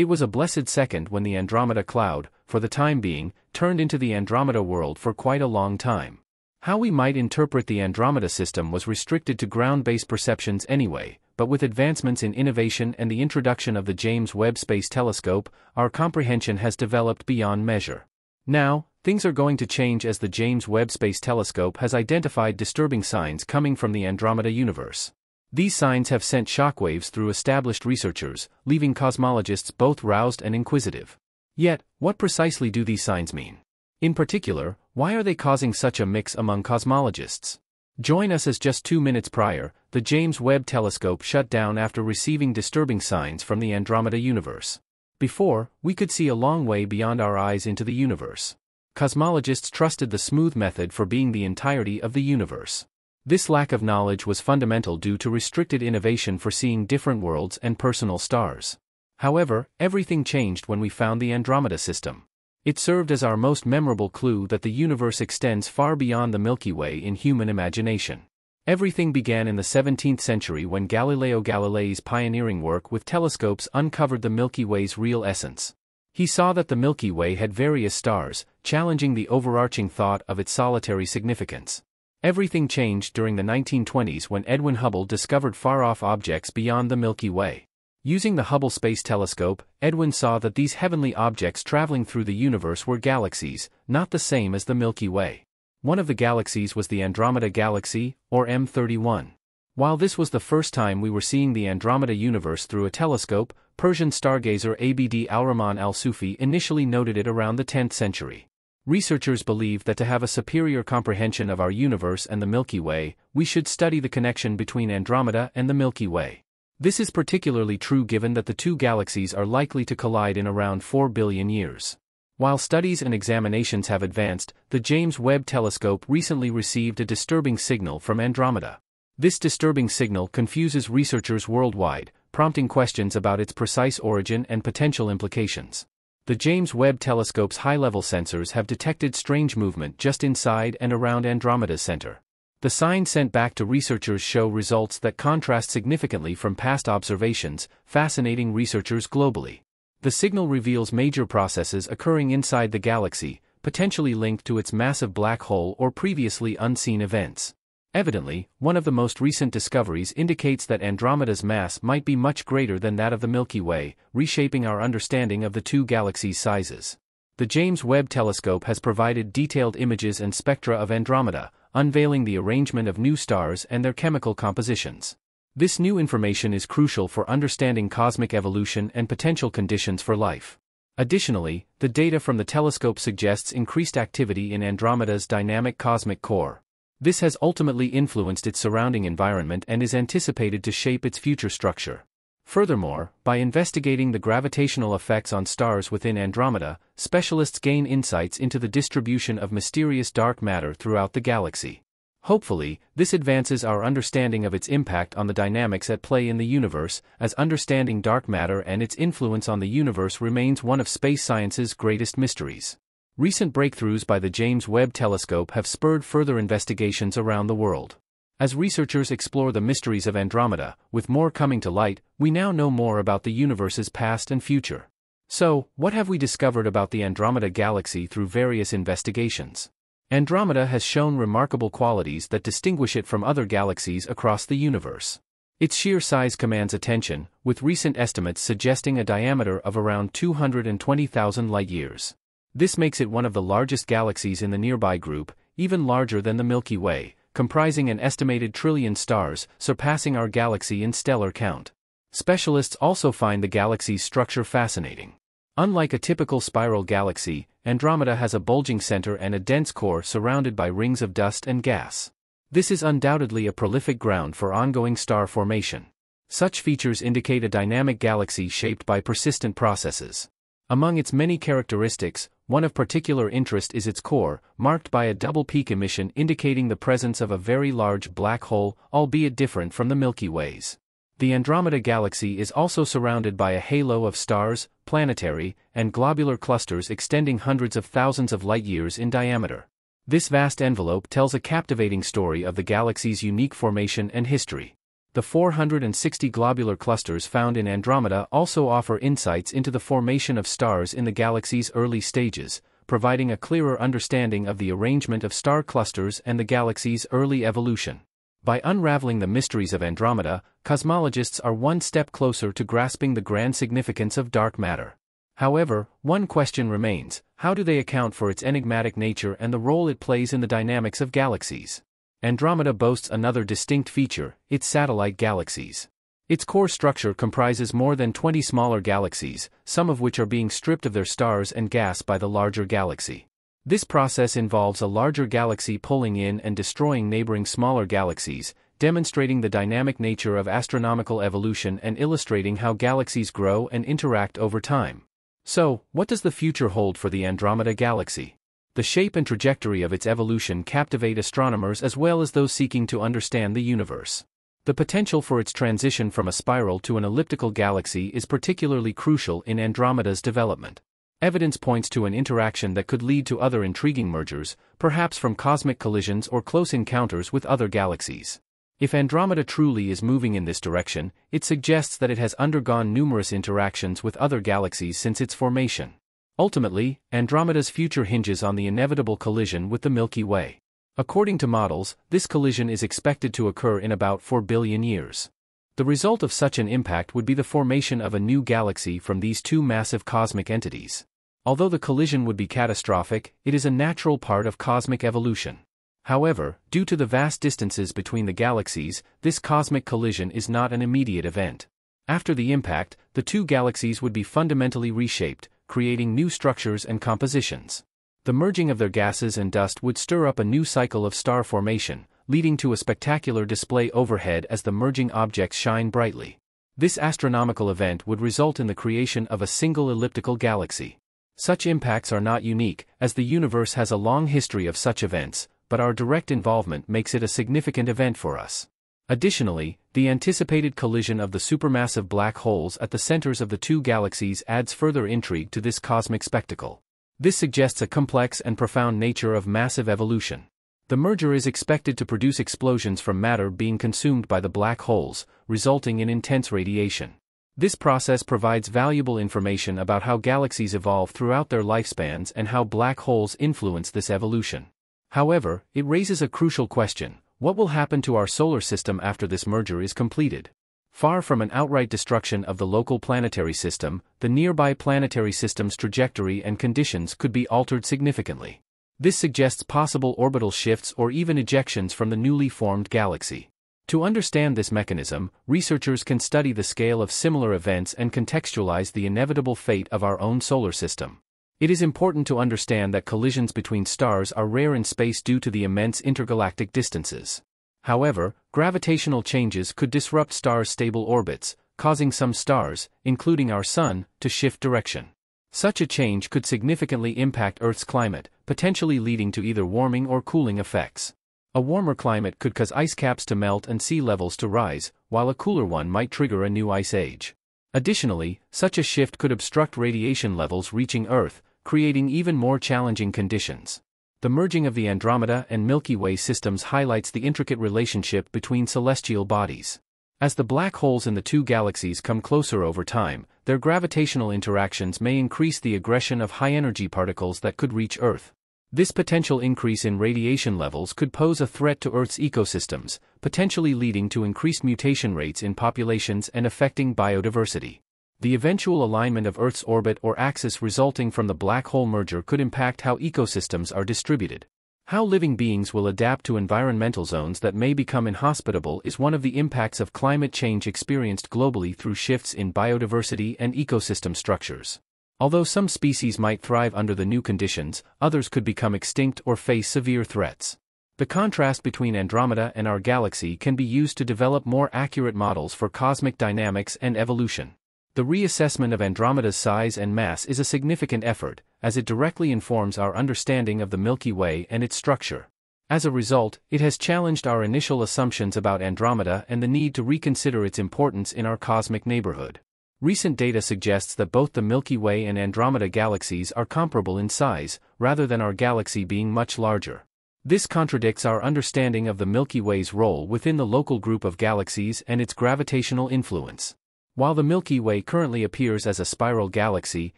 It was a blessed second when the Andromeda cloud, for the time being, turned into the Andromeda world for quite a long time. How we might interpret the Andromeda system was restricted to ground-based perceptions anyway, but with advancements in innovation and the introduction of the James Webb Space Telescope, our comprehension has developed beyond measure. Now, things are going to change as the James Webb Space Telescope has identified disturbing signs coming from the Andromeda universe. These signs have sent shockwaves through established researchers, leaving cosmologists both roused and inquisitive. Yet, what precisely do these signs mean? In particular, why are they causing such a mix among cosmologists? Join us as just two minutes prior, the James Webb Telescope shut down after receiving disturbing signs from the Andromeda universe. Before, we could see a long way beyond our eyes into the universe. Cosmologists trusted the smooth method for being the entirety of the universe. This lack of knowledge was fundamental due to restricted innovation for seeing different worlds and personal stars. However, everything changed when we found the Andromeda system. It served as our most memorable clue that the universe extends far beyond the Milky Way in human imagination. Everything began in the 17th century when Galileo Galilei's pioneering work with telescopes uncovered the Milky Way's real essence. He saw that the Milky Way had various stars, challenging the overarching thought of its solitary significance. Everything changed during the 1920s when Edwin Hubble discovered far-off objects beyond the Milky Way. Using the Hubble Space Telescope, Edwin saw that these heavenly objects traveling through the universe were galaxies, not the same as the Milky Way. One of the galaxies was the Andromeda Galaxy, or M31. While this was the first time we were seeing the Andromeda universe through a telescope, Persian stargazer Abd al-Rahman al-Sufi initially noted it around the 10th century. Researchers believe that to have a superior comprehension of our universe and the Milky Way, we should study the connection between Andromeda and the Milky Way. This is particularly true given that the two galaxies are likely to collide in around 4 billion years. While studies and examinations have advanced, the James Webb Telescope recently received a disturbing signal from Andromeda. This disturbing signal confuses researchers worldwide, prompting questions about its precise origin and potential implications. The James Webb Telescope's high-level sensors have detected strange movement just inside and around Andromeda's center. The signs sent back to researchers show results that contrast significantly from past observations, fascinating researchers globally. The signal reveals major processes occurring inside the galaxy, potentially linked to its massive black hole or previously unseen events. Evidently, one of the most recent discoveries indicates that Andromeda's mass might be much greater than that of the Milky Way, reshaping our understanding of the two galaxies' sizes. The James Webb Telescope has provided detailed images and spectra of Andromeda, unveiling the arrangement of new stars and their chemical compositions. This new information is crucial for understanding cosmic evolution and potential conditions for life. Additionally, the data from the telescope suggests increased activity in Andromeda's dynamic cosmic core. This has ultimately influenced its surrounding environment and is anticipated to shape its future structure. Furthermore, by investigating the gravitational effects on stars within Andromeda, specialists gain insights into the distribution of mysterious dark matter throughout the galaxy. Hopefully, this advances our understanding of its impact on the dynamics at play in the universe, as understanding dark matter and its influence on the universe remains one of space science's greatest mysteries. Recent breakthroughs by the James Webb Telescope have spurred further investigations around the world. As researchers explore the mysteries of Andromeda, with more coming to light, we now know more about the universe's past and future. So, what have we discovered about the Andromeda galaxy through various investigations? Andromeda has shown remarkable qualities that distinguish it from other galaxies across the universe. Its sheer size commands attention, with recent estimates suggesting a diameter of around 220,000 light-years. This makes it one of the largest galaxies in the nearby group, even larger than the Milky Way, comprising an estimated trillion stars, surpassing our galaxy in stellar count. Specialists also find the galaxy's structure fascinating. Unlike a typical spiral galaxy, Andromeda has a bulging center and a dense core surrounded by rings of dust and gas. This is undoubtedly a prolific ground for ongoing star formation. Such features indicate a dynamic galaxy shaped by persistent processes. Among its many characteristics, one of particular interest is its core, marked by a double peak emission indicating the presence of a very large black hole, albeit different from the Milky Way's. The Andromeda Galaxy is also surrounded by a halo of stars, planetary, and globular clusters extending hundreds of thousands of light-years in diameter. This vast envelope tells a captivating story of the galaxy's unique formation and history. The 460 globular clusters found in Andromeda also offer insights into the formation of stars in the galaxy's early stages, providing a clearer understanding of the arrangement of star clusters and the galaxy's early evolution. By unraveling the mysteries of Andromeda, cosmologists are one step closer to grasping the grand significance of dark matter. However, one question remains how do they account for its enigmatic nature and the role it plays in the dynamics of galaxies? Andromeda boasts another distinct feature its satellite galaxies. Its core structure comprises more than 20 smaller galaxies, some of which are being stripped of their stars and gas by the larger galaxy. This process involves a larger galaxy pulling in and destroying neighboring smaller galaxies, demonstrating the dynamic nature of astronomical evolution and illustrating how galaxies grow and interact over time. So, what does the future hold for the Andromeda Galaxy? The shape and trajectory of its evolution captivate astronomers as well as those seeking to understand the universe. The potential for its transition from a spiral to an elliptical galaxy is particularly crucial in Andromeda's development. Evidence points to an interaction that could lead to other intriguing mergers, perhaps from cosmic collisions or close encounters with other galaxies. If Andromeda truly is moving in this direction, it suggests that it has undergone numerous interactions with other galaxies since its formation. Ultimately, Andromeda's future hinges on the inevitable collision with the Milky Way. According to models, this collision is expected to occur in about 4 billion years. The result of such an impact would be the formation of a new galaxy from these two massive cosmic entities. Although the collision would be catastrophic, it is a natural part of cosmic evolution. However, due to the vast distances between the galaxies, this cosmic collision is not an immediate event. After the impact, the two galaxies would be fundamentally reshaped, creating new structures and compositions. The merging of their gases and dust would stir up a new cycle of star formation, leading to a spectacular display overhead as the merging objects shine brightly. This astronomical event would result in the creation of a single elliptical galaxy. Such impacts are not unique, as the universe has a long history of such events, but our direct involvement makes it a significant event for us. Additionally, the anticipated collision of the supermassive black holes at the centers of the two galaxies adds further intrigue to this cosmic spectacle. This suggests a complex and profound nature of massive evolution. The merger is expected to produce explosions from matter being consumed by the black holes, resulting in intense radiation. This process provides valuable information about how galaxies evolve throughout their lifespans and how black holes influence this evolution. However, it raises a crucial question what will happen to our solar system after this merger is completed? Far from an outright destruction of the local planetary system, the nearby planetary system's trajectory and conditions could be altered significantly. This suggests possible orbital shifts or even ejections from the newly formed galaxy. To understand this mechanism, researchers can study the scale of similar events and contextualize the inevitable fate of our own solar system. It is important to understand that collisions between stars are rare in space due to the immense intergalactic distances. However, gravitational changes could disrupt stars' stable orbits, causing some stars, including our Sun, to shift direction. Such a change could significantly impact Earth's climate, potentially leading to either warming or cooling effects. A warmer climate could cause ice caps to melt and sea levels to rise, while a cooler one might trigger a new ice age. Additionally, such a shift could obstruct radiation levels reaching Earth, creating even more challenging conditions. The merging of the Andromeda and Milky Way systems highlights the intricate relationship between celestial bodies. As the black holes in the two galaxies come closer over time, their gravitational interactions may increase the aggression of high energy particles that could reach Earth. This potential increase in radiation levels could pose a threat to Earth's ecosystems, potentially leading to increased mutation rates in populations and affecting biodiversity. The eventual alignment of Earth's orbit or axis resulting from the black hole merger could impact how ecosystems are distributed. How living beings will adapt to environmental zones that may become inhospitable is one of the impacts of climate change experienced globally through shifts in biodiversity and ecosystem structures. Although some species might thrive under the new conditions, others could become extinct or face severe threats. The contrast between Andromeda and our galaxy can be used to develop more accurate models for cosmic dynamics and evolution. The reassessment of Andromeda's size and mass is a significant effort, as it directly informs our understanding of the Milky Way and its structure. As a result, it has challenged our initial assumptions about Andromeda and the need to reconsider its importance in our cosmic neighborhood. Recent data suggests that both the Milky Way and Andromeda galaxies are comparable in size, rather than our galaxy being much larger. This contradicts our understanding of the Milky Way's role within the local group of galaxies and its gravitational influence. While the Milky Way currently appears as a spiral galaxy,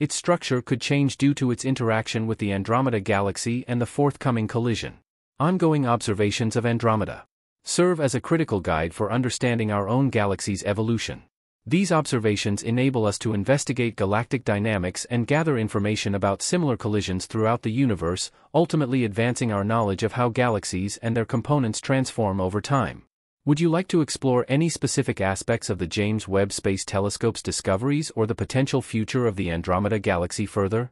its structure could change due to its interaction with the Andromeda Galaxy and the forthcoming collision. Ongoing observations of Andromeda serve as a critical guide for understanding our own galaxy's evolution. These observations enable us to investigate galactic dynamics and gather information about similar collisions throughout the universe, ultimately advancing our knowledge of how galaxies and their components transform over time. Would you like to explore any specific aspects of the James Webb Space Telescope's discoveries or the potential future of the Andromeda Galaxy further?